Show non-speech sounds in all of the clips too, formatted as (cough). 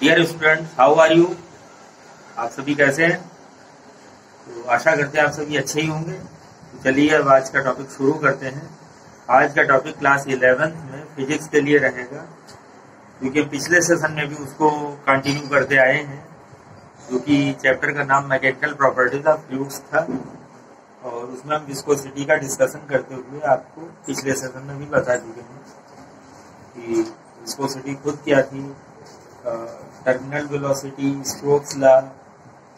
Dear student how are you आप सभी कैसे हैं? तो आशा करते हैं आप सभी अच्छे ही होंगे। तो चलिए अब आज का टॉपिक शुरू करते हैं। आज का टॉपिक क्लास इलेवेंथ में फिजिक्स के लिए रहेगा। क्योंकि पिछले सेशन में भी उसको कंटिन्यू करते आए हैं, जो कि चैप्टर का नाम मैकेनिकल प्रॉपर्टीज़ ऑफ़ फ्लूइड्स था। और उसमें हम विस्कोसिटी का डिस्कशन करते हुए आपको पिछले सेशन में भी बता चुके हैं कि विस्कोसिटी खुद क्या थी टर्मिनल वेलोसिटी स्ट्रोक्स ला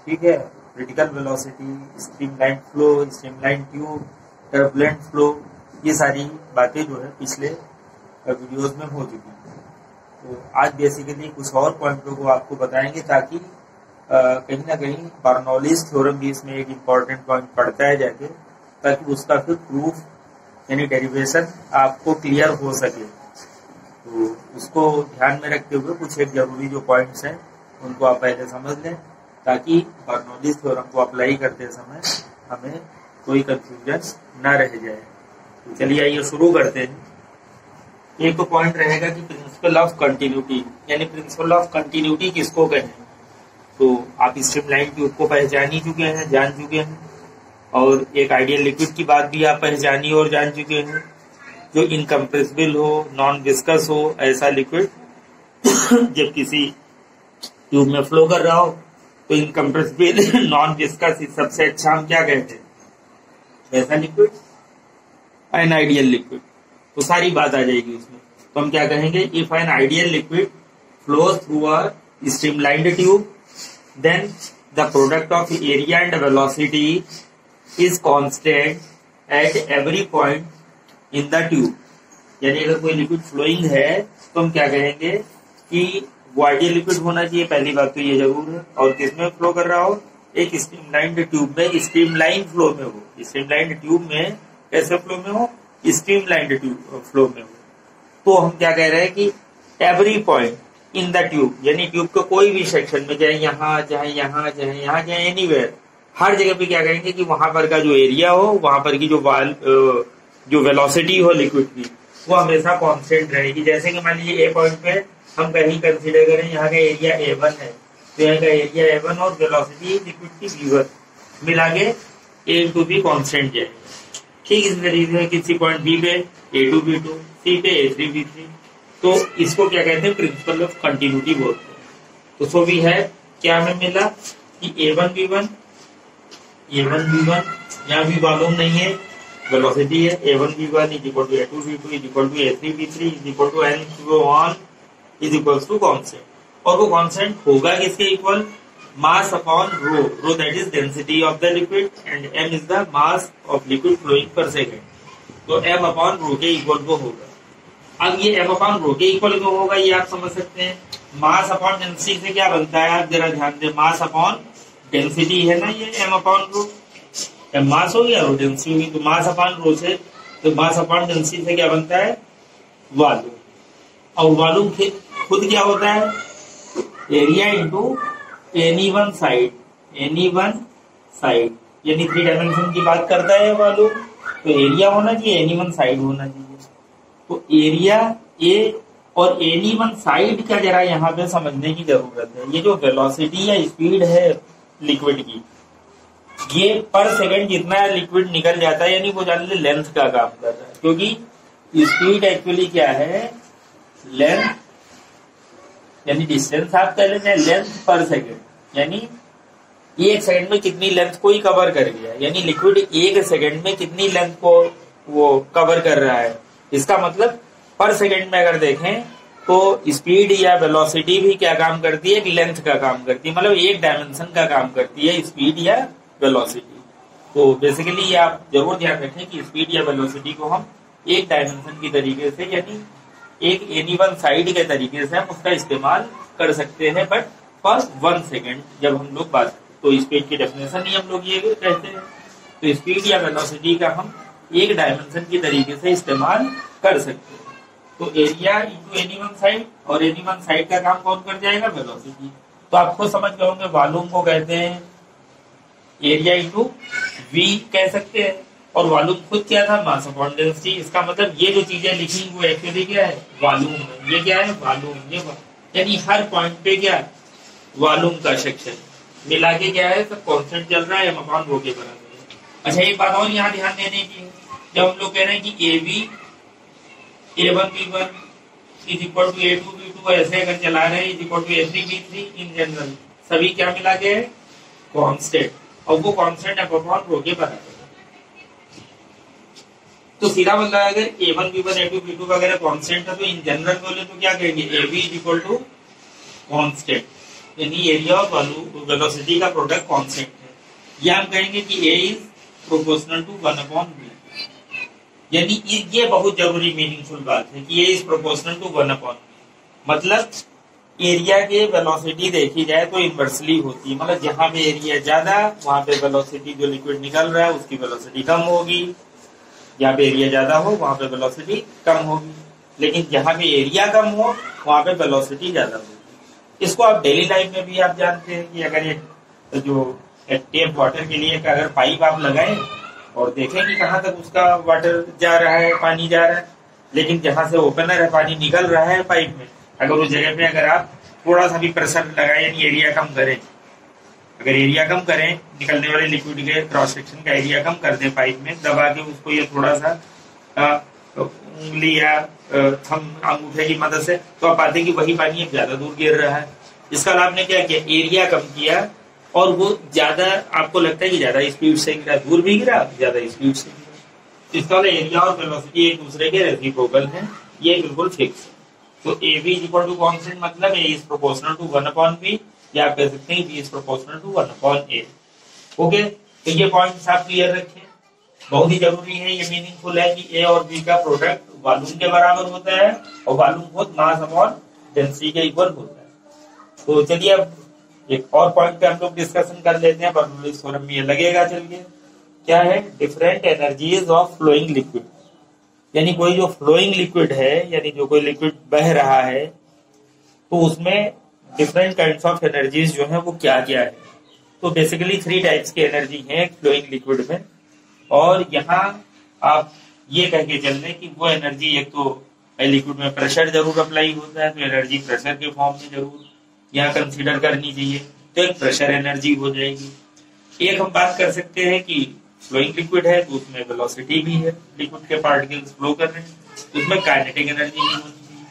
ठीक है? Critical velocity streamline flow streamline tube turbulent flow ये सारी बातें जो है पिछले वीडियोस में हो चुकी हैं। तो आज बेसिकली कुछ और पॉइंटों को आपको बताएँगे ताकि कहीं ना कहीं बार्नोलिस थ्योरम भी इसमें एक इंपॉर्टेंट पॉइंट पड़ता है जाके, ताकि उसका फिर प्रूफ यानी डेरिवेशन आपको क्लियर हो सके। तो उसको ध्यान में रखते हुए कुछ एक ज़रूरी जो पॉइंट्स हैं, उनको आप पहले समझ लें, ताकि बर्नौलीज थ्योरम को अप्लाई करते समय हमें कोई कंफ्यूजन न रह जाए। तो चलिए आइए, शुरू करते हैं। एक तो पॉइंट रहेगा कि प्रिंसिपल ऑफ़ कंटिन्यूटी यानी प्रिंसिपल ऑफ़ कंटिन्यूटी किसको कहें? तो आप स्ट्रीमलाइन ट्यूब को पहचान ही चुके हैं, जान चुके हैं। और एक आइडियल लिक्विड की बात भी आप पहचानी और जान चुके हैं। जो इनकम्प्रेसिबल हो नॉन विस्कस हो, ऐसा लिक्विड (coughs) जब किसी ट्यूब में फ्लो कर रहा हो तो इनकम्प्रेसिबल नॉन विस्कस सबसे अच्छा हम क्या कहते हैं? ऐसा लिक्विड एन आइडियल लिक्विड तो सारी बात आ जाएगी उसमें। तो हम क्या कहेंगे? If an ideal liquid flow through a streamlined tube then the product of area and velocity is constant at every point in the tube यानी अगर कोई लिक्विड फ्लोइंग है तो हम क्या कहेंगे कि वो लिक्विड होना चाहिए, पहली बात तो ये ज़रूर है। और किसमें फ्लो कर रहा हो? एक स्ट्रीमलाइन ट्यूब में स्ट्रीमलाइन फ्लो में हो। स्ट्रीमलाइन ट्यूब में कैसे फ्लो में हो? स्ट्रीमलाइन ट्यूब फ्लो में हो। तो हम क्या कह रहे हैं कि every point in the tube यानी ट्यूब के कोई भी सेक्शन में, चाहे यहाँ चाहे यहाँ चाहे यहाँ, चाहे एनीवेयर हर जगह पे क्या कहेंगे कि वहाँ पर का जो एरिया हो, वहाँ पर की जो वाल जो वेलोसिटी हो लिक्विड की, वो हमेशा कांस्टेंट रहेगी। जैसे कि मान लीजिए ए पॉइंट पे हम कहीं कंसीडर करें, यहाँ का एरिया ए वन है तो यहाँ का एरिया ए वन और वेलोसिटी लिक्विड की वी वन मिला के ए टू बी कॉन्स्टेंट जाएगी। ठीक इस तरीके से किसी पॉइंट बी पे A two B two C पे ए थ्री बी थ्री तो इसको क्या कहते हैं? प्रिंसिपल ऑफ़ कंटिन्यूटी बोलते हैं। तो सो भी है, क्या हमें मिला कि A one B one A one B one यहाँ भी मालूम नहीं है वेलोसिटी है A one B one is equal to A two B two is equal to A three B three is equal to N one is equal to constant और वो constant होगा किसके equal mass upon rho rho that is density of the liquid and M is the mass of liquid flowing पर second तो M upon rho के equal को होगा। अब ये एम अपॉन रो के इक्वल को होगा ये आप समझ सकते हैं। मास अपॉन डेंसिटी से क्या बनता है? आप जरा ध्यान दें। मास अपॉन डेंसिटी है ना ये एम अपॉन रो मास हो गया रो डेंसिटी हुई तो मास अपान रो से तो मास अपान डेंसिटी से क्या बनता है? वॉल्यूम और वॉल्यूम खुद क्या होता है? Area into any one side any one side यानी थ्री डायमेंशन की बात करता है वॉल्यूम तो एरिया होना चाहिए एनी वन साइड होना चाहिए। तो एरिया ए और एनी वन साइड का जरा यहाँ पे समझने की ज़रूरत है। ये जो वेलोसिटी या स्पीड है लिक्विड की ये पर सेकंड जितना लिक्विड निकल जाता है, यानी वो ले लेंथ का काम करता है। क्योंकि स्पीड एक्चुअली क्या है? लेंथ यानी डिस्टेंस आप कह लेते हैं लेंथ पर सेकंड यानी एक सेकंड में कितनी लेंथ को ही कवर कर गया यानी लिक्विड एक सेकंड में कितनी लेंथ को वो कवर कर रहा है। इसका मतलब पर सेकंड में अगर देखें तो स्पीड या वेलोसिटी भी क्या काम करती है? लेंथ का काम करती है। मतलब एक डायमेंशन का काम करती है स्पीड या वेलोसिटी तो बेसिकली ये आप ज़रूर ध्यान रखें कि स्पीड या वेलोसिटी को हम एक डायमेंशन की तरीके से यानी एक एनी वन साइड के तरीके से हम उसका इस्तेमाल कर सकते हैं बट फॉर वन सेकेंड जब हम लोग बात तो स्पीड की डेफिनेशन ही हम लोग ये कहते हैं। तो स्पीड या वेलोसिटी का हम एक डायमेंशन की तरीके से इस्तेमाल कर सकते हैं। तो area into any one side और एनी वन साइड का काम कौन कर जाएगा? वेलोसिटी तो आप खुद समझ गए होंगे वॉल्यूम को कहते हैं एरिया इंटू वी कह सकते हैं। और वॉल्यूम खुद क्या था? मास अपॉन डेंसिटी इसका मतलब ये जो चीज़ें लिखी वो एक्चुअली क्या है? वॉल्यूम है। ये क्या है? वॉल्यूम ये यानी हर पॉइंट पे क्या वॉल्यूम का सेक्शन मिला के क्या है? सब कॉन्स्टेंट चल रहा है मकान वो के बराबर है। अच्छा एक बात और यहाँ ध्यान देने की है। जब हम लोग कह रहे हैं कि A B A one B one is equal to A two B two ऐसे अगर चला रहे हैं is equal to A three B three in general सभी क्या मिला के है? कॉन्स्टेंट और वो कॉन्स्टेंट अपॉन रो के बराबर तो सीधा मतलब अगर A one B one A two B two वगैरह कॉन्स्टेंट है तो इन जनरल बोले तो क्या कहेंगे? A B is equal to constant यानी एरिया ऑफ़ वेलोसिटी का प्रोडक्ट कॉन्स्टेंट है। या हम कहेंगे कि A is proportional to one upon B यानी ये बहुत ज़रूरी मीनिंगफुल बात है कि ये is proportional to one upon मतलब एरिया के वेलोसिटी देखी जाए तो इन्वर्सली होती है। मतलब जहाँ पे एरिया ज़्यादा, वहाँ पे वेलोसिटी जो लिक्विड निकल रहा है, उसकी वेलोसिटी कम होगी। जहाँ पे एरिया ज़्यादा हो, वहाँ पे वेलोसिटी कम होगी। लेकिन जहाँ पे एरिया कम हो, वहाँ पे वेलोसिटी ज़्यादा होगी। इसको आप डेली लाइफ में भी आप जानते हैं कि अगर ये, जो टेप वाटर के लिए अगर पाइप आप लगाए और देखें कि कहाँ तक उसका वाटर जा रहा है, पानी जा रहा है, लेकिन जहाँ से ओपनर है, पानी निकल रहा है पाइप में अगर उस जगह पे अगर आप थोड़ा सा भी प्रेशर लगाए, यानी एरिया कम करें, अगर एरिया कम करें, निकलने वाले लिक्विड के क्रॉस सेक्शन का एरिया कम कर दें पाइप में, दबा के उसको ये थोड़ा सा उंगली या थम अंगूठे की मदद से तो आप पाते कि वही पानी अब ज़्यादा दूर गिर रहा है। इसका आपने क्या किया? एरिया कम किया, और वो ज़्यादा, आपको लगता है कि ज़्यादा स्पीड से गिरा, दूर भी गिरा, ज़्यादा स्पीड से गिरा। तो इसका एरिया और वेलोसिटी एक दूसरे के रेसिप्रोकल है, ये बिल्कुल फिक्स तो A B is equal to constant मतलब A is proportional to one upon B या आप कह सकते हैं B is proportional to one upon A okay तो ये पॉइंट आप क्लियर रखें। बहुत ही ज़रूरी है, ये मीनिंगफुल है कि ए और बी का प्रोडक्ट वॉल्यूम के बराबर होता है और वॉल्यूम खुद मास अपॉन डेंसिटी के इक्वल होता है। तो चलिए अब एक और पॉइंट पे हम लोग डिस्कशन कर लेते हैं। बर्नौलीज थ्योरम में ये लगेगा, चलिए। क्या है? Different energies of flowing liquid यानी कोई जो फ्लोइंग लिक्विड है, यानी जो कोई लिक्विड बह रहा है तो उसमें डिफरेंट काइंड ऑफ़ एनर्जीज जो है वो क्या क्या है? तो बेसिकली थ्री टाइप्स की एनर्जी है फ्लोइंग लिक्विड में। और यहाँ आप ये कह के चल रहे कि वो एनर्जी एक तो लिक्विड में प्रेशर ज़रूर अप्लाई होता है तो एनर्जी प्रेशर के फॉर्म में ज़रूर यहाँ कंसिडर करनी चाहिए तो एक प्रेशर एनर्जी हो जाएगी। एक हम बात कर सकते हैं कि फ्लोइंग लिक्विड है तो उसमें वेलोसिटी भी है लिक्विड के पार्टिकल्स फ्लो कर रहे हैं उसमें काइनेटिक एनर्जी भी होनी चाहिए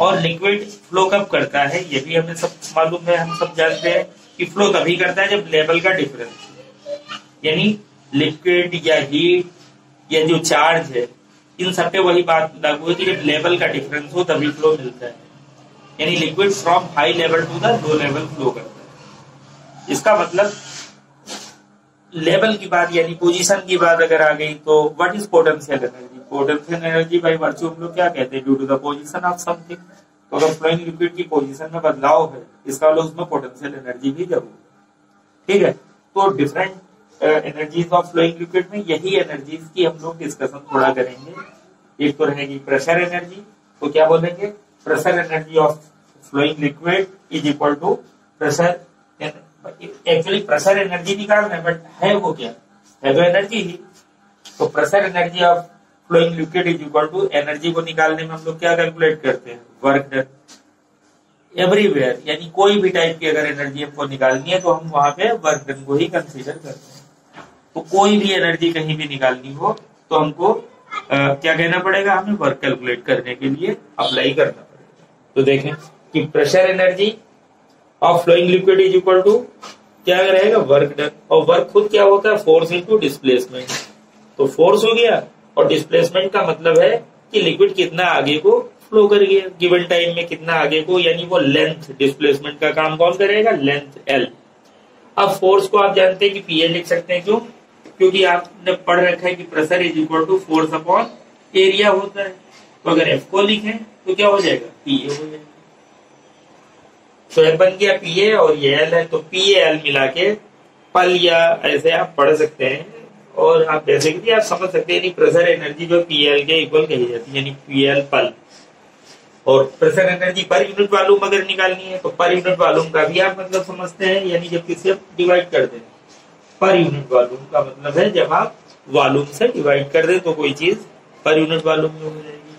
और लिक्विड फ्लो कब करता है, ये भी हमें सब मालूम है, हम सब जानते हैं कि फ्लो तभी करता है जब लेवल का डिफरेंस यानी लिक्विड या हीट या जो चार्ज है, इन सब पे वही बात लागू होती है, जब लेवल का डिफरेंस हो, तभी फ्लो मिलता है। यानी liquid from high level to the low level flow करता है। इसका मतलब लेवल की बात, यानी पोजीशन की बात अगर आ गई तो what is potential energy potential energy by virtue हम लोग क्या कहते हैं? Due to the position of something तो अगर फ्लोइंग लिक्विड की पोजीशन में बदलाव है, इसका मतलब उसमें पोटेंशियल एनर्जी भी ज़रूर ठीक है? तो different energies of flowing liquid में यही एनर्जीज की हम लोग डिस्कशन थोड़ा करेंगे। एक तो रहेगी प्रेशर एनर्जी तो क्या बोलेंगे? Pressure energy of flowing liquid is equal to pressure actually pressure energy निकालना है बट है वो क्या? है तो एनर्जी ही। तो pressure energy of flowing liquid is equal to energy को निकालने में हम लोग क्या कैलकुलेट करते हैं? वर्क डन एवरीवेयर यानी कोई भी टाइप की अगर एनर्जी हमको निकालनी है तो हम वहाँ पे वर्क डन को ही कंसीडर करते हैं। तो कोई भी एनर्जी कहीं भी निकालनी हो तो हमको आ, क्या कहना पड़ेगा? हमें वर्क कैलकुलेट करने के लिए अप्लाई करना पड़ेगा। तो देखें कि pressure energy of flowing liquid is equal to क्या रहेगा? वर्क डन और वर्क खुद क्या होता है? फोर्स इंटू डिस्प्लेसमेंट तो फोर्स हो गया और डिस्प्लेसमेंट का मतलब है कि लिक्विड कितना आगे को फ्लो कर गया। गिवन टाइम में कितना आगे को, यानी वो लेंथ डिस्प्लेसमेंट का काम कौन करेगा? लेंथ एल अब फोर्स को आप जानते हैं कि पीए लिख सकते हैं क्यों? क्योंकि आपने पढ़ रखा है कि pressure is equal to force upon area होता है। तो अगर एफ़ को लिखें तो क्या हो जाएगा? पीए हो जाएगा। तो एफ़ बन गया पी ए और ये एल है तो पी ए एल मिला के पल या ऐसे आप पढ़ सकते हैं। और आप बेसिकली आप समझ सकते हैं प्रेशर एनर्जी जो पी एल के इक्वल कही जाती है, यानी पी एल पल। और pressure energy per unit volume अगर निकालनी है तो पर यूनिट वॉल्यूम का भी आप मतलब समझते हैं, यानी जब किसी डिवाइड कर दें। पर यूनिट वॉल्यूम का मतलब है, जब आप वॉल्यूम से डिवाइड कर दें तो कोई चीज़ पर यूनिट वॉल्यूम में हो जाएगी।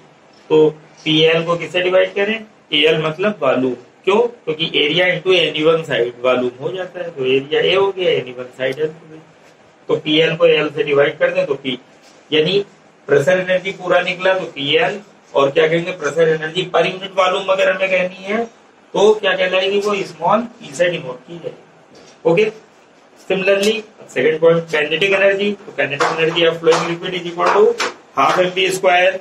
तो पी एल को किससे डिवाइड करें? एल मतलब वॉल्यूम क्यों? क्योंकि area into any one side volume हो जाता है। तो एरिया ए हो गया एनी वन साइड एल हो। गई तो पी एल को एल से डिवाइड कर दें तो पी यानी प्रेशर एनर्जी पूरा निकला तो पी एल और क्या कहेंगे? Pressure energy per unit volume अगर हमें कहनी है तो क्या कहलाएगी वो? स्मॉल पी से डिनोट की जाएगी। Okay similarly second point kinetic energy तो kinetic energy of flowing liquid is equal to half M P square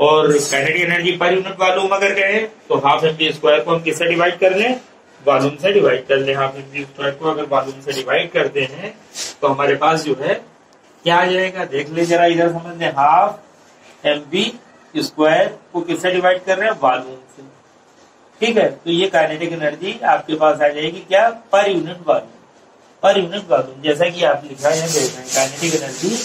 और kinetic energy per unit volume अगर कहे तो हाफ़ एम स्क्वायर को हम किससे डिवाइड कर लें? वॉल्यूम से डिवाइड कर लें। हाफ़ एम स्क्वायर को अगर वॉल्यूम से डिवाइड करते हैं तो हमारे पास जो है, क्या आ जाएगा? देख ले जरा इधर समझ लें। हाफ़ एम पी स्क्वायर को किससे डिवाइड कर रहे हैं? वॉल्यूम से। ठीक है? तो ये काइनेटिक एनर्जी आपके पास आ जाएगी क्या? Per unit volume per unit volume जैसा कि आप लिखा है kinetic energy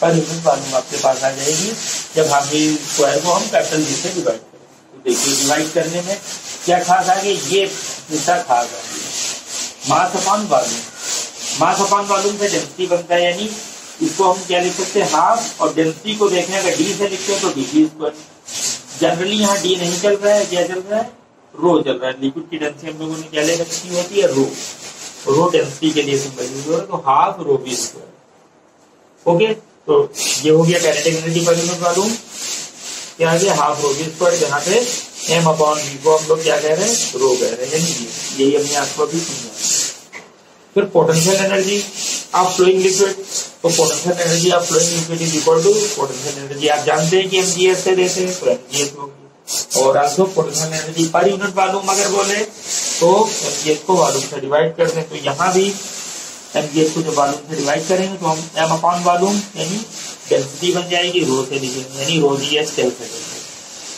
per unit volume आपके पास आ जाएगी। जब हम स्क्वायर को हम कैपिटल जी से डिवाइड करें तो देखिए डिवाइड करने में क्या खास आ गई ये हिस्सा खास आ गई mass upon volume mass upon volume से डेंसिटी बनता है यानी इसको हम क्या लिख सकते हैं? हाफ़ और डेंसिटी को देखने अगर डी से लिखते हैं तो डी डी स्क्वायर जनरली यहाँ डी नहीं चल रहा है। क्या चल रहा है? रो चल रहा है। लिक्विड की डेंसिटी हम लोगों ने क्या ले रखी होती है? रो रो डेंसिटी के लिए सिंपल यूज़ हो रहा है। तो half rho B square okay तो ये हो गया पर यूनिट मालूम क्या गया हाफ़ रो स्क्वायर जहाँ पे एम अपॉन बी को हम लोग क्या कह रहे हैं? रो कह रहे हैं, यानी यही हमने आपको अभी समझा फिर potential energy of flowing liquid तो potential energy of flowing liquid is equal to potential energy आप जानते हैं कि एमजीएस से देते हैं तो एमजीएस होगी और also potential energy per unit volume अगर बोले तो एम जी एस को वालूम से डिवाइड कर दें। तो यहाँ भी एमजीएस को जब वॉल्यूम से डिवाइड करेंगे तो हम एम अपॉन वॉल्यूम यानी डेंसिटी बन जाएगी रो से लिखेंगे यानी रो जी एस कैल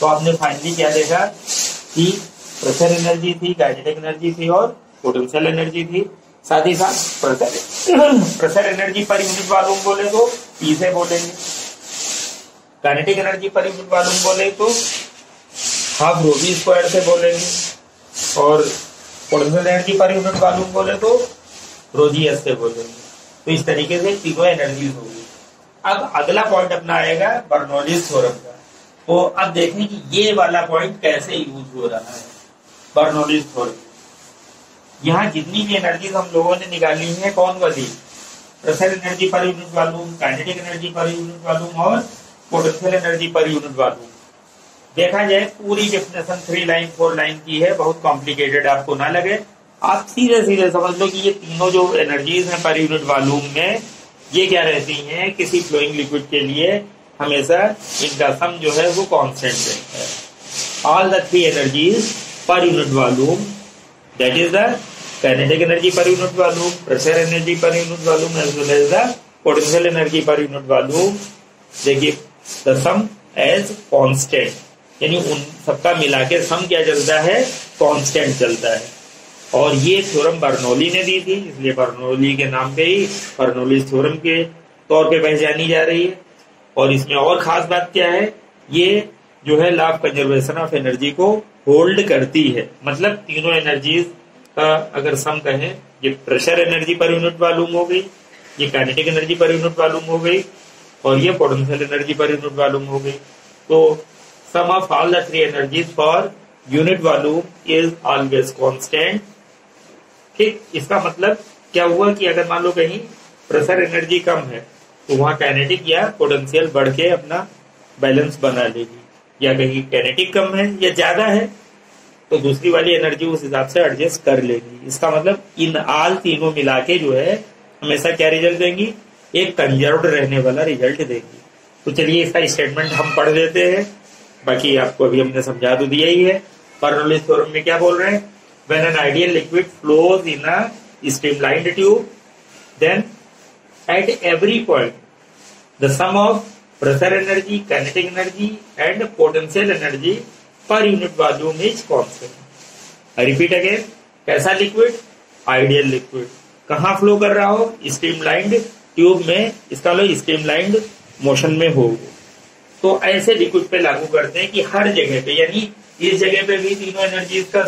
तो आपने फाइनली क्या देखा कि प्रेशर एनर्जी थी काइनेटिक एनर्जी थी और पोटेंशियल एनर्जी थी। साथ ही साथ pressure pressure energy per unit volume बोले तो पी से बोलेंगे। Kinetic energy per unit volume बोले तो हाफ़ रो स्क्वायर से बोलेंगे। और potential energy per unit volume बोले तो रोजी एस से बोलेंगे। तो इस तरीके से तीनों एनर्जी होगी। अब अगला पॉइंट अपना आएगा बर्नौलीज थ्योरम का। तो अब देखें कि ये वाला पॉइंट कैसे यूज़ हो रहा है बर्नौलीज थ्योरम यहाँ जितनी भी एनर्जीज हम लोगों ने निकाली है, कौन वाली? Pressure energy per unit volume kinetic energy per unit volume और potential energy per unit volume देखा जाए, पूरी definition three line four line की है, बहुत कॉम्प्लिकेटेड आपको ना लगे। आप सीधे सीधे समझ लो कि ये तीनों जो एनर्जीज हैं पर यूनिट वॉल्यूम में ये क्या रहती हैं? किसी फ्लोइंग लिक्विड के लिए हमेशा इनका सम जो है वो कांस्टेंट रहता है। All the three energies per unit volume that is the kinetic energy per unit volume, pressure energy per unit volume as well as the potential energy per unit volume. देखिए the sum as constant. यानी उन सबका मिला के सम क्या चलता है? Constant चलता है। और ये थ्योरम बर्नौली ने दी थी, इसलिए बर्नौली के नाम पे ही बर्नौली थ्योरम के तौर पे पहचानी जा रही है। और इसमें और खास बात क्या है, ये जो है लाभ कंजर्वेशन ऑफ़ एनर्जी को होल्ड करती है। मतलब तीनों एनर्जीज का अगर सम कहें, ये pressure energy per unit volume हो गई, ये kinetic energy per unit volume हो गई, और ये potential energy per unit volume हो गई। तो sum of all the three energies for unit volume is always constant ठीक, इसका मतलब क्या हुआ कि अगर मान लो कहीं प्रेशर एनर्जी कम है तो वहाँ कैनेटिक या पोटेंशियल बढ़ के अपना बैलेंस बना लेगी। या कहीं कैनेटिक कम है या ज़्यादा है तो दूसरी वाली एनर्जी उस हिसाब से एडजस्ट कर लेगी। इसका मतलब इन आल तीनों मिला के जो है, हमेशा क्या रिज़ल्ट देंगी? एक कंजर्व रहने वाला रिज़ल्ट देंगी। तो चलिए इसका स्टेटमेंट हम पढ़ देते हैं। बाकी आपको अभी हमने समझा तो दिया ही है। थ्योरम में क्या बोल रहे हैं? When an ideal liquid flows in a streamlined tube, then at every point, the sum of pressure energy, kinetic energy, and potential energy per unit volume is constant I repeat again कैसा liquid ideal liquid कहा flow कर रहा हो? Streamlined tube में, इसका लो streamlined motion में हो। तो ऐसे लिक्विड पे लागू करते हैं कि हर जगह पे, यानी इस जगह पे भी तीनों एनर्जीज का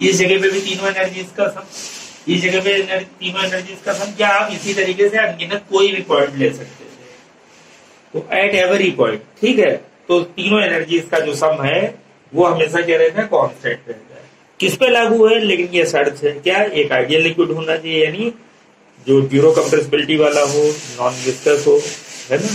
इस जगह पे भी तीनों एनर्जीज का सम इस जगह पे तीनों एनर्जीज का सम क्या आप इसी तरीके से अनगिनत कोई भी पॉइंट ले सकते तो एट एवरी पॉइंट ठीक है? तो तीनों एनर्जीज का जो सम है, वो हमेशा क्या रहता है? कॉन्स्टेंट रहता है। किस पे लागू है? लेकिन ये शर्त है। क्या? एक आइडियल लिक्विड होना चाहिए, यानी जो ज़ीरो कंप्रेसिबिलिटी वाला हो नॉन विस्कस हो है ना?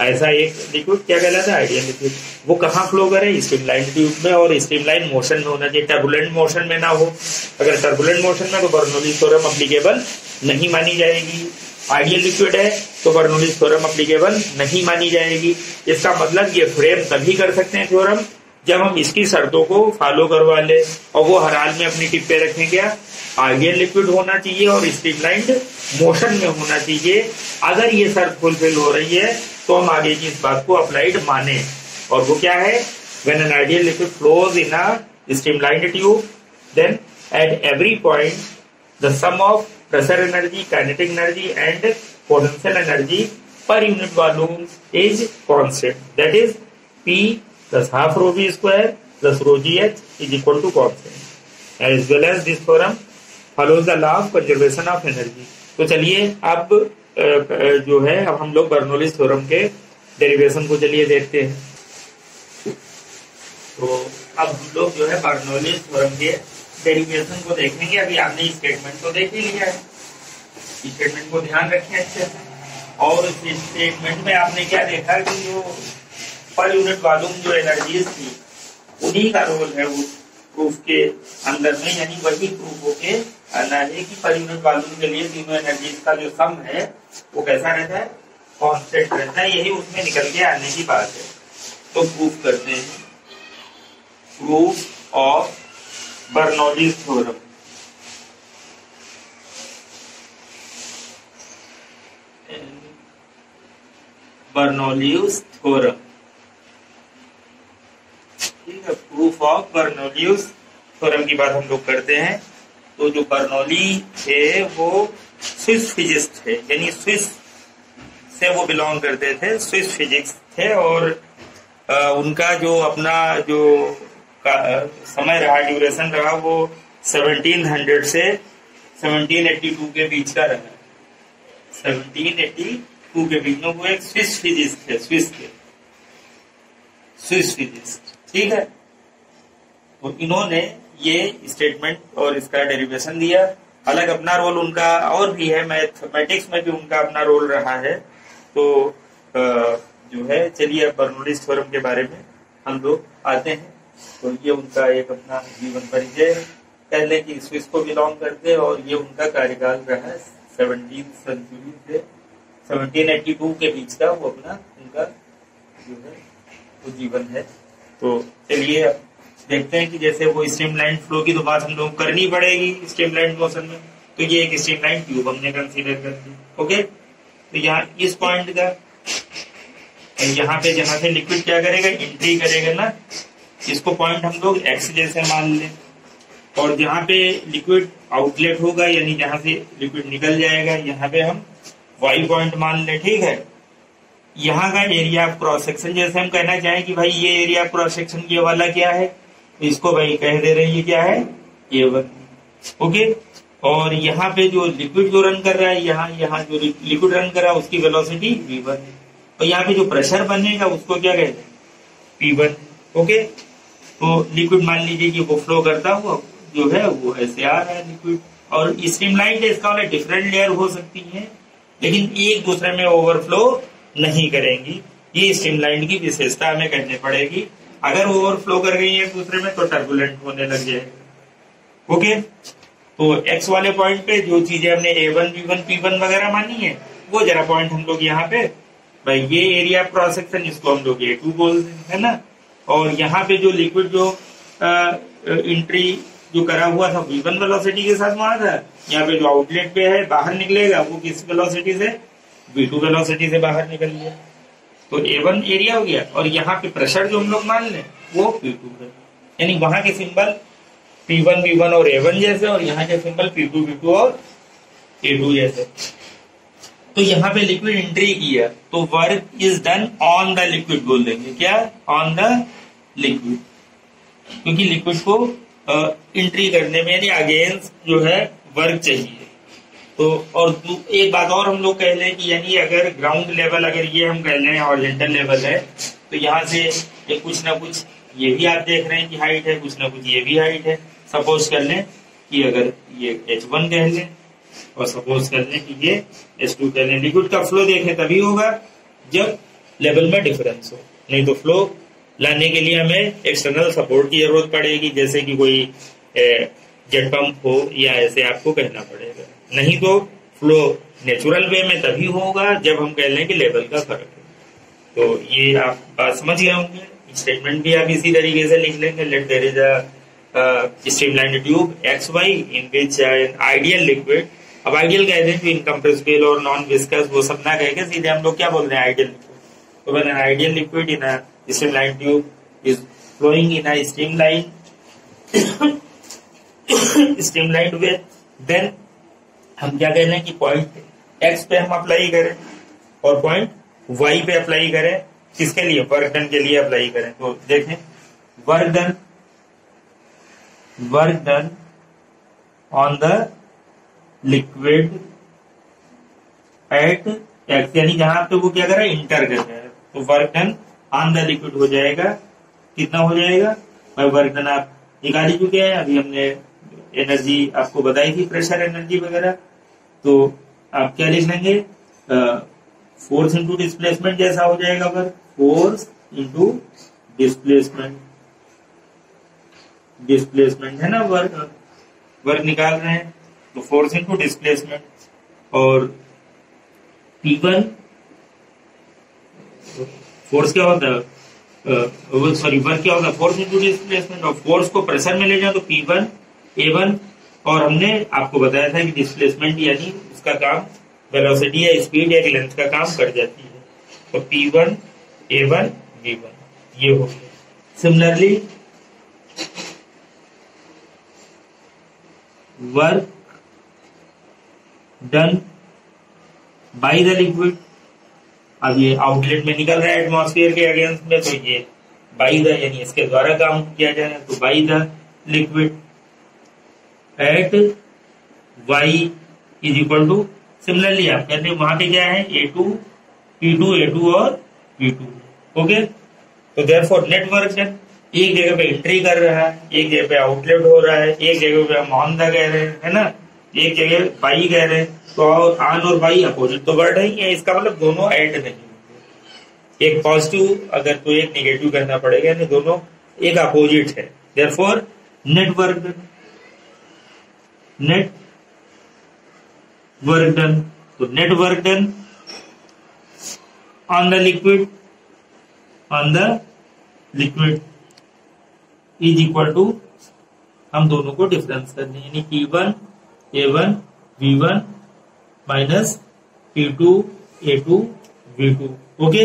ऐसा एक लिक्विड क्या कहलाता है आइडियल लिक्विड वो कहाँ फ्लो करे? स्ट्रीमलाइन ट्यूब में और स्ट्रीमलाइन मोशन में होना चाहिए। टर्बुलेंट मोशन में ना हो। अगर टर्बुलेंट मोशन में तो बर्नोली थोरम अप्लीकेबल नहीं मानी जाएगी। आइडियल लिक्विड है तो बर्नोली थ्योरम अप्लीकेबल नहीं मानी जाएगी। इसका मतलब ये फ्रेम तभी कर सकते हैं थ्योरम जब हम इसकी शर्तों को फॉलो करवा ले और वो हर हाल में अपनी टिप्पे रखें क्या आगे लिक्विड होना चाहिए और स्ट्रीमलाइंड मोशन में होना चाहिए। अगर ये शर्त फुलफिल हो रही है तो हम आगे की इस बात को अप्लाइड माने। और वो क्या है? When an ideal liquid flows in streamlined tube then at every point the sum of pressure energy kinetic energy and potential energy per unit volume is constant that is P plus half rho v square plus rho gh is equal to constant as well as this theorem follows the law of conservation of energy. तो चलिए अब जो है, अब हम लोग Bernoulli's theorem के derivation को चलिए देखते हैं। तो अब हम लोग जो है बर्नोलिस थ्योरम के डेरिवेशन को देखेंगे। अभी आपने स्टेटमेंट तो देख ही लिया है। स्टेटमेंट को ध्यान रखें अच्छे से। और स्टेटमेंट में आपने क्या देखा कि जो पर यूनिट वालूम जो एनर्जीज थी, उन्हीं का रोल है वो प्रूफ के अंदर में, यानी वही प्रूफ होके आना है कि पर यूनिट वॉल्यूम के लिए तीनों एनर्जीज का जो सम है, वो कैसा रहता है? कांस्टेंट रहता है, यही उसमें निकल के आने की बात है। तो प्रूफ करते हैं। Proof of Bernoulli's theorem Bernoulli's theorem ठीक है प्रूफ ऑफ़ बर्नौलियस थ्योरम की बात हम लोग करते हैं। तो जो बर्नौली थे वो स्विस फिजिक्स थे यानी स्विस से वो बिलोंग करते थे स्विस फिजिक्स थे और आ, उनका जो अपना जो समय रहा ड्यूरेशन रहा वो 1700 से 1782 के बीच का रहा। 1782 के बीच में वो एक स्विस फिजिक्स थे स्विस के स्विस फिजिक्स ठीक है? इन्होंने ये स्टेटमेंट और इसका डेरिवेशन दिया। अलग अपना रोल उनका और भी है मैथमेटिक्स में भी उनका अपना रोल रहा है। तो जो है, चलिए बर्नोलिस थ्योरम के बारे में हम लोग आते हैं। तो ये उनका एक अपना जीवन परिचय है। पहले की स्विस को बिलोंग करते और ये उनका कार्यकाल रहा है सेवनटीन सेंचुरी से सेवनटीन एट्टी टू के बीच का वो अपना, उनका जो है, वो जीवन है। तो चलिए देखते हैं कि जैसे वो स्ट्रीमलाइन फ्लो की तो बात हम लोग करनी पड़ेगी स्ट्रीमलाइन मोशन में। तो ये एक स्ट्रीमलाइन ट्यूब हमने कंसीडर कर दी। ओके तो यहाँ इस पॉइंट का यहाँ पे जहाँ से लिक्विड क्या करेगा? एंट्री करेगा ना? इसको पॉइंट हम लोग एक्स जैसे मान लें। और जहाँ पे लिक्विड आउटलेट होगा, यानी जहाँ से लिक्विड निकल जाएगा, यहाँ पे हम वाई पॉइंट मान लें, ठीक है? यहाँ का एरिया क्रॉस सेक्शन जैसे हम कहना चाहें कि भाई ये एरिया क्रॉस सेक्शन ये वाला क्या है? इसको भाई कह दे रहे हैं क्या है? A one okay? और यहाँ पे जो लिक्विड जो रन कर रहा है, यहाँ यहाँ जो लिक्विड रन कर रहा है, उसकी वेलोसिटी वी वन है। और यहाँ पे जो प्रेशर बनेगा, उसको क्या कहते हैं? P one okay? तो लिक्विड मान लीजिए कि वो फ्लो करता हुआ जो है, वो ऐसे आ रहा है लिक्विड और स्ट्रीमलाइन है, इसका वाला डिफरेंट लेयर हो सकती है, लेकिन एक दूसरे में ओवरफ्लो नहीं करेंगी। ये स्ट्रीमलाइन की विशेषता हमें कहनी पड़ेगी। अगर ओवरफ्लो कर गई है दूसरे में तो टर्बुलेंट होने लग जाएगा ओके तो एक्स वाले पॉइंट पे जो चीज़ें हमने A one B one P one वगैरह मानी है, वो जरा पॉइंट हम लोग यहाँ पे, भाई ये एरिया क्रॉस सेक्शन इसको हम लोग ए टू बोलते हैं ना? और यहाँ पे जो लिक्विड जो एंट्री जो करा हुआ था वी वन वेलोसिटी के साथ वहाँ था, यहाँ पे जो आउटलेट पे है, बाहर निकलेगा, वो किस वेलोसिटी से? वी टू वेलोसिटी से बाहर निकल गया। तो ए वन एरिया हो गया। और यहाँ पे प्रेशर जो हम लोग मान लें, वो पी टू है। यानी वहाँ के symbol P one B one और ए वन जैसे और यहाँ के symbol P two B two और ए टू जैसे। तो यहाँ पे लिक्विड एंट्री किया। तो work is done on the liquid बोल देंगे। क्या? ऑन द लिक्विड क्योंकि लिक्विड को एंट्री करने में यानी अगेंस्ट जो है वर्क चाहिए। तो और एक बात और हम लोग कह लें कि यानी अगर ग्राउंड लेवल अगर ये हम कह लें ऑरिजेंटल लेवल है तो यहाँ से ये कुछ ना कुछ ये भी आप देख रहे हैं कि हाइट है, कुछ ना कुछ ये भी हाइट है। सपोज़ कर लें कि अगर ये एच वन कह लें, और सपोज़ कर लें कि ये एच टू कह लें। लिक्विड का फ्लो देखें, तभी होगा जब लेवल में डिफरेंस हो। नहीं तो फ्लो लाने के लिए हमें एक्सटर्नल सपोर्ट की ज़रूरत पड़ेगी, जैसे कि कोई जेट पंप हो या ऐसे आपको कहना पड़ेगा। नहीं तो फ्लो नेचुरल वे में तभी होगा जब हम कह लें कि लेवल का फ़र्क है। तो ये आप बात समझ गए होंगे। स्टेटमेंट भी आप इसी तरीके से लिख लेंगे। Let there is streamline tube X Y in which ideal liquid अब आइडियल कहते हैं इनकम्प्रेसिबल और नॉन विस्कस वो सब ना कह सीधे हम लोग क्या बोल रहे हैं आइडियल तो ideal liquid in a streamlined tube is flowing in a streamline (coughs) streamlined way, then हम क्या कह रहे हैं कि पॉइंट एक्स पे हम अप्लाई करें और पॉइंट वाई पे अप्लाई करें। किसके लिए? वर्क डन के लिए अप्लाई करें। तो देखें work done work done on the liquid at X यानी जहाँ पे वो क्या करें इंटर कर रहे तो work done on the liquid हो जाएगा। कितना हो जाएगा? भाई वर्क डन आप निकाल ही चुके हैं। अभी हमने एनर्जी आपको बताई थी प्रेशर एनर्जी वगैरह। तो आप क्या लिख लेंगे? फोर्स इंटू डिस्प्लेसमेंट जैसा हो जाएगा work force into displacement displacement है ना, वर्क वर्क निकाल रहे हैं तो फोर्स इंटू डिस्प्लेसमेंट और पी वन फोर्स क्या होता है? सॉरी वर्क क्या होता है? फोर्स इंटू डिस्प्लेसमेंट और फोर्स को प्रेशर में ले जाए तो पी वन ए वन और हमने आपको बताया था कि डिस्प्लेसमेंट यानी उसका काम वेलोसिटी या स्पीड या लेंथ का काम कर जाती है। तो P one A one V one ये हो गया। Similarly work done by the liquid अब ये आउटलेट में निकल रहा है एटमोसफियर के अगेंस्ट में तो ये बाई द यानी इसके द्वारा काम किया जाए तो by the liquid at Y is equal to similarly आप कहते हैं वहाँ पे क्या है? A two P two A two और पी टू ओके तो देर फॉर नेटवर्क एक जगह पे एंट्री कर रहा है, एक जगह पे आउटलेट हो रहा है, एक जगह पे हम ऑन द कह रहे हैं, है ना? एक जगह बाई कह रहे हैं। तो आन और बाई अपोजिट तो वर्ड है इसका मतलब दोनों ऐड नहीं एक पॉजिटिव अगर तो एक निगेटिव करना पड़ेगा, यानी दोनों एक अपोजिट है। There network net work done तो net work done on the liquid on the liquid is equal to हम दोनों को डिफरेंस करने यानी P one A one V one minus P two A two V two okay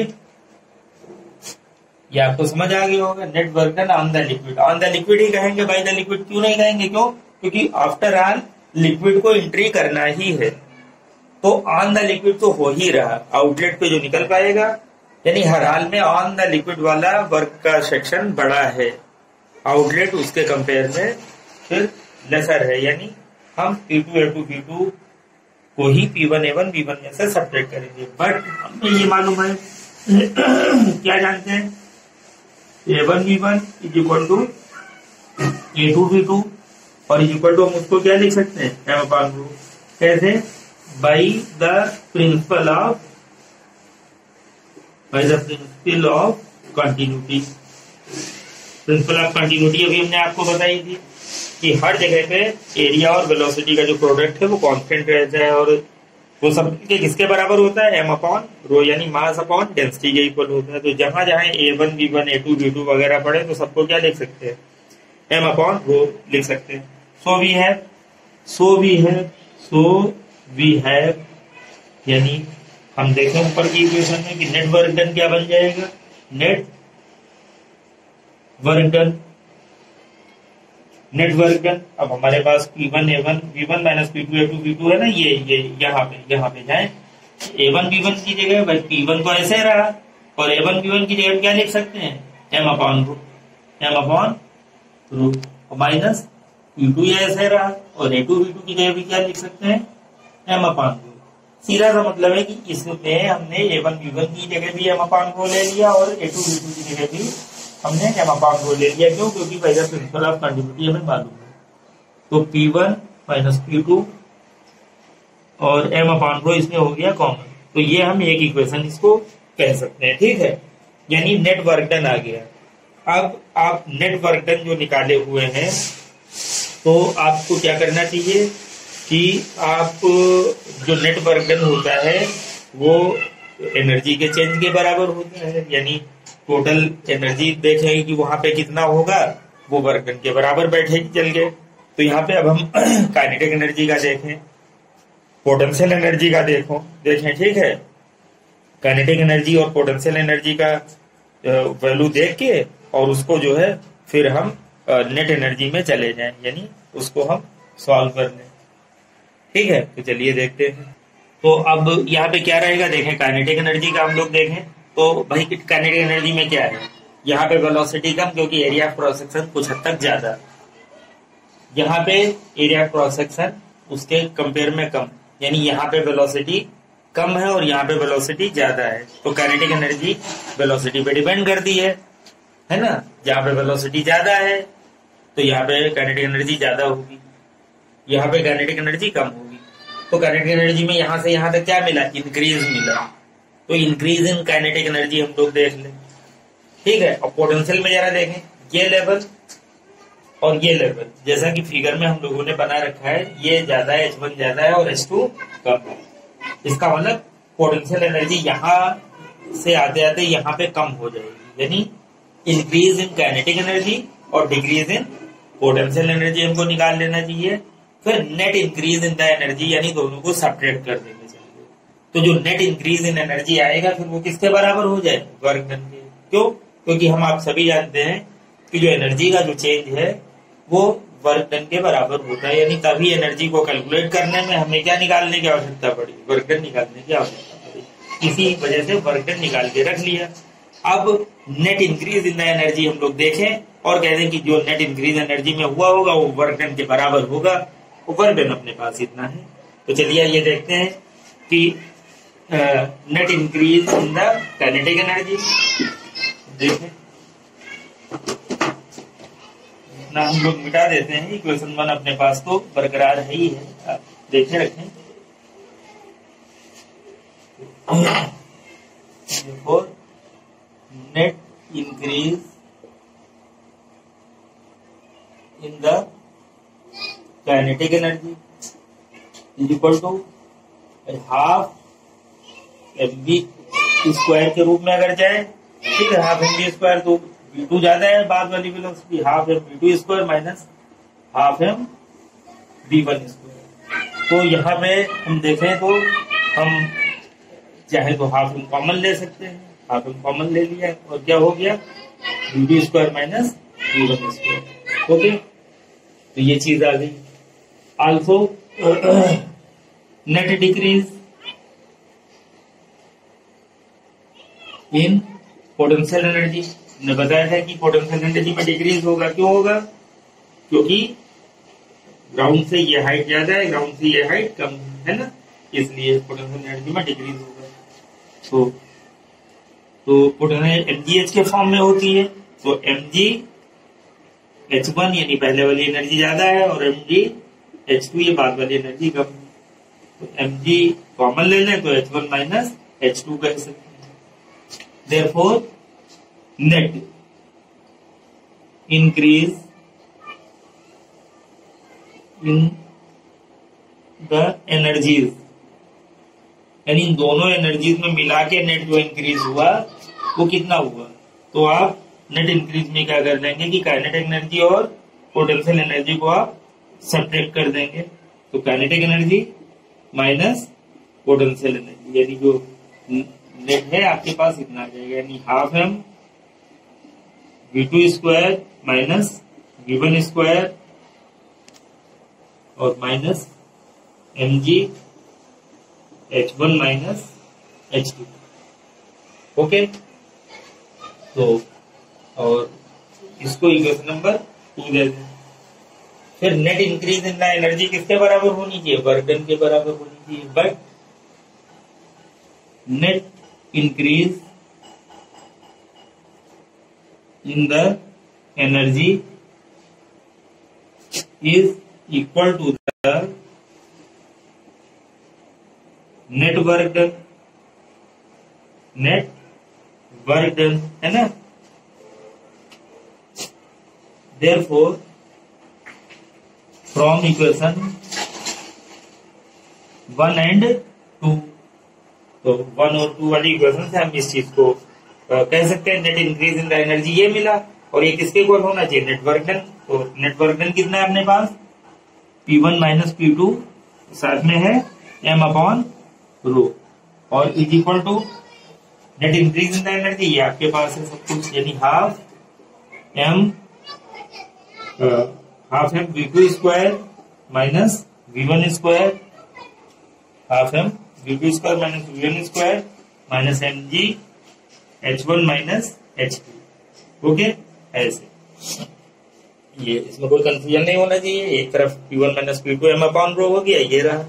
ये आपको समझ आ गया होगा। Net work on the liquid on the liquid ही कहेंगे बाई द लिक्विड क्यों नहीं कहेंगे? क्यों? क्योंकि आफ्टर ऑल लिक्विड को एंट्री करना ही है। तो ऑन द लिक्विड तो हो ही रहा। आउटलेट पे जो निकल पाएगा, यानी हर हाल में ऑन द लिक्विड वाला वर्क का सेक्शन बड़ा है। आउटलेट उसके कंपेयर में फिर लेसर है। यानी हम P two A two P two को ही P one A one B one में से सब्जेक्ट करेंगे। बट हमें ये मालूम है, (coughs) क्या जानते हैं? A one B one is equal to A two B two और इज़ इक्वल टू हम उसको क्या लिख सकते हैं? एम अपान रू कैसे? By the principle of by the principle of continuity principle of continuity अभी हमने आपको बताई थी कि हर जगह पे एरिया और वेलोसिटी का जो प्रोडक्ट है वो कांस्टेंट रहता है और वो सब के किसके बराबर होता है? एम अपॉन रो यानी मास अपॉन डेंसिटी के इक्वल होता है। तो जहाँ जहाँ A one B one A two B two वगैरह पड़े तो सबको क्या लिख सकते हैं? एम अपॉन रो लिख सकते हैं। सो वी है सो वी है सो वी है यानी हम देखें ऊपर की इक्वेशन में कि नेट वर्क डन क्या बन जाएगा? Net work done network done अब हमारे पास P one A one V one minus P two two है ना? ये ये, यहाँ पे यहाँ पे जाए। ए वन बी वन की जगह भाई पी वन तो ऐसे रहा। और ए वन बी वन की जगह क्या लिख सकते हैं? M upon rho M upon rho minus P two ऐसे रहा, और ए टू वी टू की जगह भी क्या लिख सकते हैं? एम अपॉन रू सीधा सा मतलब है कि इसमें हमने ए वन बी वन की जगह भी एम अपॉन को ले लिया, और ए टू वी टू की जगह भी हमने एम अपॉन रो ले लिया। क्यों? क्योंकि पहले प्रिंसिपल ऑफ़ कंटिन्यूटी हमें मालूम है। तो P one minus P two और एम अपान रो इसमें हो गया कॉमन तो ये हम एक इक्वेशन इसको कह सकते हैं, ठीक है? यानी नेट वर्क डन आ गया। अब आप नेट वर्क डन जो निकाले हुए हैं तो आपको क्या करना चाहिए कि आप, जो नेट वर्क होता है, वो एनर्जी के चेंज के बराबर होता है। यानी टोटल एनर्जी देखेंगे कि वहाँ पे कितना होगा, वो वर्क डन के बराबर बैठेगी चल के। तो यहाँ पे अब हम (clears throat) काइनेटिक एनर्जी का देखें पोटेंशियल एनर्जी का देखो, देखें, ठीक है? काइनेटिक एनर्जी और पोटेंशियल एनर्जी का वैल्यू देख के और उसको जो है, फिर हम नेट एनर्जी में चले जाएँ, यानी उसको हम सॉल्व कर लें। ठीक है? तो चलिए देखते हैं। तो अब यहाँ पे क्या रहेगा? देखें, काइनेटिक एनर्जी का हम लोग देखें तो भाई, काइनेटिक एनर्जी में क्या है? यहाँ पे वेलोसिटी कम, क्योंकि एरिया ऑफ़ क्रॉस सेक्शन कुछ हद तक ज़्यादा यहाँ पे एरिया ऑफ़ क्रॉस सेक्शन उसके कंपेयर में कम, यानी यहाँ पे वेलोसिटी कम है और यहाँ पे वेलोसिटी ज़्यादा है। तो काइनेटिक एनर्जी वेलोसिटी पे डिपेंड करती है। है ना? जहाँ पे वेलोसिटी ज़्यादा है तो यहाँ पे काइनेटिक एनर्जी ज़्यादा होगी। यहाँ पे काइनेटिक एनर्जी कम होगी। तो काइनेटिक एनर्जी में यहाँ से यहाँ तक क्या मिला? इंक्रीज मिला। तो इंक्रीज इन काइनेटिक एनर्जी हम लोग देख लें। ठीक है और पोटेंशियल में जरा देखें। ये लेवल और ये लेवल जैसा कि फिगर में हम लोगों ने बना रखा है, ये ज़्यादा है एच वन ज़्यादा है और एच टू कम है। इसका मतलब पोटेंशियल एनर्जी यहाँ से आते आते यहाँ पे कम हो जाएगी। यानी इंक्रीज इन काइनेटिक एनर्जी और डिक्रीज इन पोटेंशियल एनर्जी हमको निकाल लेना चाहिए। फिर net increase in the energy यानी दोनों को सेपरेट कर देना चाहिए। तो जो नेट इंक्रीज इन एनर्जी आएगा, फिर वो किसके बराबर हो जाए? वर्क डन के। क्यों? क्योंकि हम आप सभी जानते हैं कि जो एनर्जी का जो चेंज है, वो वर्क डन के बराबर होता है। यानी तभी एनर्जी को कैलकुलेट करने में हमें क्या निकालने की आवश्यकता पड़ी? वर्क डन निकालने की आवश्यकता पड़ी। इसी वजह से वर्क डन निकाल के रख लिया। अब net increase in the energy हम लोग देखें और कह दें कि जो नेट इंक्रीज एनर्जी में हुआ होगा, वो वर्क डन के बराबर होगा। वर्क डन अपने पास इतना है। तो चलिए ये देखते हैं कि net increase in the kinetic energy देखें। इतना हम लोग मिटा देते हैं। इक्वेशन वन अपने पास तो बरकरार है ही है। देखे रखें। Net increase in the kinetic energy is equal to half M B square के रूप में अगर जाए, ठीक है हाफ़ एम बी स्क्वायर तो बी टू ज़्यादा है, बाद वाली velocity half M B two square minus half M B one square तो यहाँ पे हम देखें तो हम चाहे तो हाफ़ एम कॉमन ले सकते हैं। एम कॉमन ले लिया और क्या हो गया? B two square minus B one square okay तो ये चीज़ आ गई। Also net decrease in potential energy ने बताया था कि पोटेंशियल एनर्जी में डिक्रीज होगा। क्यों होगा? क्योंकि ग्राउंड से ये हाइट ज़्यादा है ग्राउंड से ये हाइट कम है ना? इसलिए पोटेंशियल एनर्जी में डिक्रीज होगा। तो तो पोटेंशियल एमजीएच के फॉर्म में होती है। तो एम जी एच वन यानी पहले वाली एनर्जी ज़्यादा है और एम जी एच टू ये बाद वाली एनर्जी कम तो एम जी कॉमन ले लें तो H one minus H two कह सकते हैं। Therefore net increase in the energies यानी इन दोनों एनर्जीज में मिला के नेट जो इंक्रीज हुआ वो कितना हुआ? तो आप नेट इंक्रीज में क्या कर देंगे कि काइनेटिक एनर्जी और पोटेंशियल एनर्जी को आप सेपरेट कर देंगे। तो kinetic energy minus potential energy यानी जो नेट है, आपके पास इतना आ जाएगा। यानी half M V two square minus V one square और minus M G H one minus H two okay तो और इसको इक्वेशन नंबर टू दे दें फिर net increase in the energy किसके बराबर होनी चाहिए? वर्क डन के बराबर होनी चाहिए। But net increase in the energy is equal to the net work done. Net work done है ना? Therefore, from equation one and two तो वन और टू वाली इक्वेशन से हम इस चीज़ को कह सकते हैं net increase in the energy ये मिला, और ये किसके इक्वल होना चाहिए? नेटवर्क डन तो नेटवर्क डन कितना है अपने पास? P one minus P two साथ में है एम अपॉन रो और is equal to net increase in the energy ये आपके पास है सब कुछ, यानी half M half M V two square minus V one square half M V two square minus V one square minus M G H one minus H two okay ऐसे। ये इसमें कोई कंफ्यूजन नहीं होना चाहिए। एक तरफ़ P one minus P two M upon rho हो गया, ये रहा।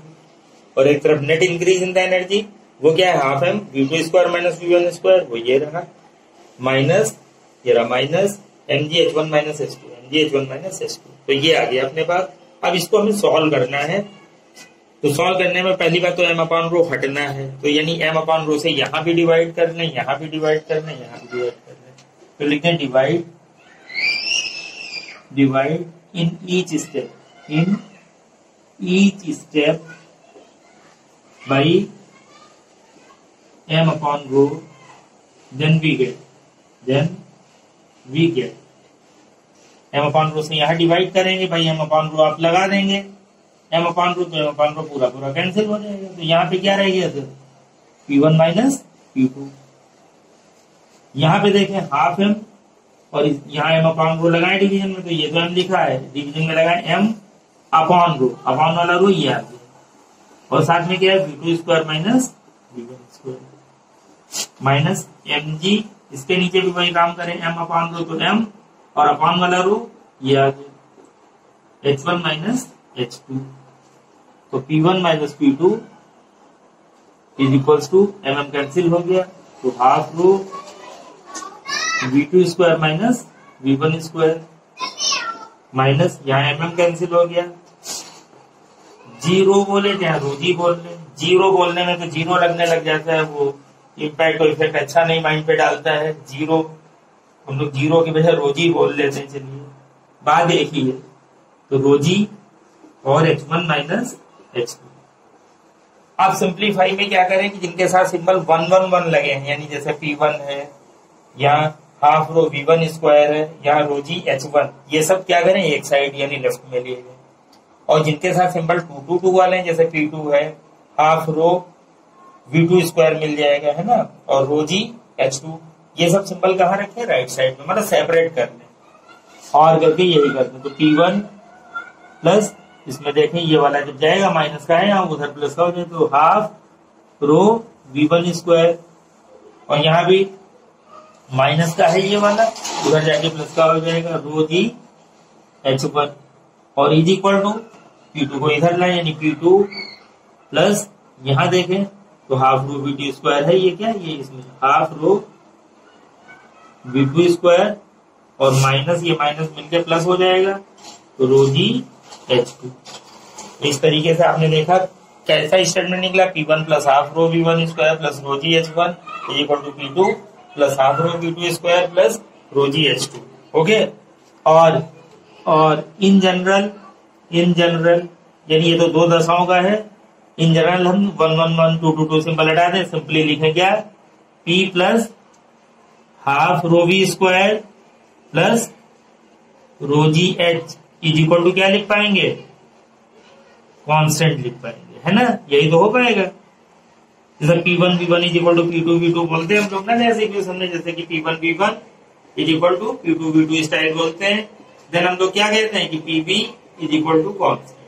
और एक तरफ़ net increase in the energy वो क्या है? Half M V two square minus V one square वो ये रहा। माइनस ये रहा minus M G H one minus H two M G H one minus H two तो ये आ गया अपने पास। अब इसको हमें सॉल्व करना है। तो सॉल्व करने में पहली बात तो एम अपॉन रो हटना है। तो यानी एम अपॉन रो से यहाँ भी डिवाइड कर लें यहाँ भी डिवाइड कर लें यहाँ भी डिवाइड कर लें तो लिखें divide divide in each step in each step by M upon rho then we get then we get M upon rho से यहाँ डिवाइड करेंगे, भाई एम अपॉन रो आप लगा देंगे। एम अपान रू तो एम अपान रू पूरा पूरा कैंसिल हो जाएगा। तो यहाँ पे क्या रहेगा sir P one minus P two यहाँ पे देखें हाफ़ एम और यहाँ एम अपान रो लगाए डिवीज़न में तो ये तो एम लिखा है। डिवीज़न में लगाए एम अपॉन रो अपॉन वाला रो ये आ गया। और साथ में क्या है? V two square minus V one square minus M G इसके नीचे भी वही काम करें एम अपॉन रो तो एम और अपॉन वाला रो ये आ गया। H one minus H two तो P one minus P two is equals to M M cancel हो गया। तो half rho V two square minus V one square minus यहाँ एम एम कैंसिल हो गया। ज़ीरो बोले क्या रोजी बोल ले। ज़ीरो बोलने में तो ज़ीरो लगने लग जाता है वो। इम्पैक्ट और इफ़ेक्ट अच्छा नहीं माइंड पे डालता है। ज़ीरो हम लोग ज़ीरो की वजह रोजी बोल लेते हैं, चलिए। बात एक ही है। तो रोजी और एच वन माइनस एच आप सिंप्लीफाई में क्या करें कि जिनके साथ सिंबल वन वन वन लगे हैं, यानी जैसे पी वन है, या half rho V one square है, या रोजी एच वन ये सब क्या करें? एक साइड यानी लेफ़्ट में लिए और जिनके साथ सिंबल टू टू टू वाले हैं, जैसे पी टू है half rho V two square मिल जाएगा, है ना? और रो जी एच टू ये सब सिंबल कहाँ रखे राइट साइड में मतलब सेपरेट कर लें और करके यही कर दें तो पी वन प्लस इसमें देखें, ये वाला जब जाएगा माइनस का है, यहाँ उधर प्लस का हो जाए तो half rho V one square और यहाँ भी माइनस का है ये वाला, उधर जाके प्लस का हो जाएगा रो जी एच वन और is equal to P two को इधर लाए, यानी पी टू प्लस यहाँ देखें तो half rho B two square है ये क्या? ये इसमें half rho B two square और माइनस ये माइनस मिलकर प्लस हो जाएगा। तो रो जी एच टू इस तरीके से आपने देखा कैसा स्टेटमेंट निकला? P one plus half rho B one square plus rho G H one equal to P two plus half rho B two square plus rho G H two okay और और in general in general यानी ये तो दो दशाओं का है। In general हम one one one, two two two, simple हटा दें, सिंपली लिखें क्या? P plus half rho V square plus rho G H is equal to क्या लिख पाएँगे? कॉन्स्टेंट लिख पाएँगे, है ना? यही तो हो पाएगा। जैसे P one B one is equal to P two B two बोलते हैं हम लोग ना, जैसे इक्वेशन जैसे कि P one B one is equal to P two B two इस टाइप बोलते हैं। देन हम लोग क्या कहते हैं कि P B is equal to constant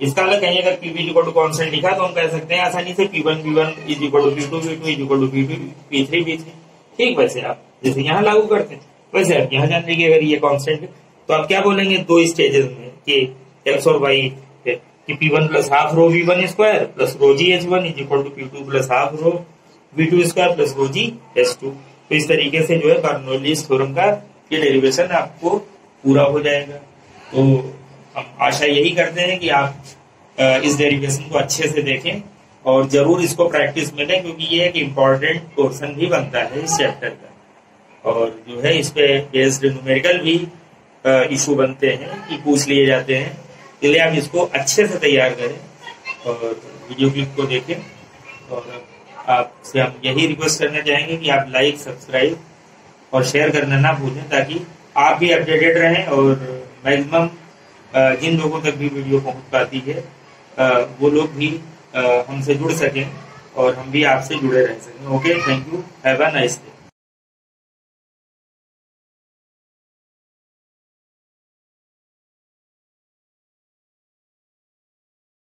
इसका अलग कहीं अगर P is equal to constant लिखा तो हम कह सकते हैं आसानी से P one B one is equal to P two B two is equal to P two P three B three ठीक वैसे आप जैसे यहाँ लागू करते हैं। वैसे आप यहाँ जान लीजिए अगर ये कॉन्स्टेंट तो आप क्या बोलेंगे? दो स्टेजेस में, कि एक्स और वाई कि P one plus half rho V one square plus rho G H one is equal to P two plus half rho V two square plus rho G H two तो इस तरीके से जो है Bernoulli's theorem का ये derivation आपको पूरा हो जाएगा। तो आशा यही करते हैं कि आप इस डेरिवेशन को अच्छे से देखें और ज़रूर इसको प्रैक्टिस में लें, क्योंकि ये एक इम्पोर्टेंट पोर्शन भी बनता है इस चैप्टर का। और जो है, इस पे बेस्ड न्यूमेरिकल भी इशू बनते हैं कि पूछ लिए जाते हैं। इसलिए आप इसको अच्छे से तैयार करें और वीडियो क्लिप को देखें। और आपसे हम यही रिक्वेस्ट करना चाहेंगे कि आप लाइक सब्सक्राइब और शेयर करना ना भूलें, ताकि आप भी अपडेटेड रहें और मैक्सिमम जिन लोगों तक भी वीडियो पहुँच पाती है वो लोग भी हमसे जुड़ सकें और हम भी आपसे जुड़े रह सकें। Okay thank you have a nice day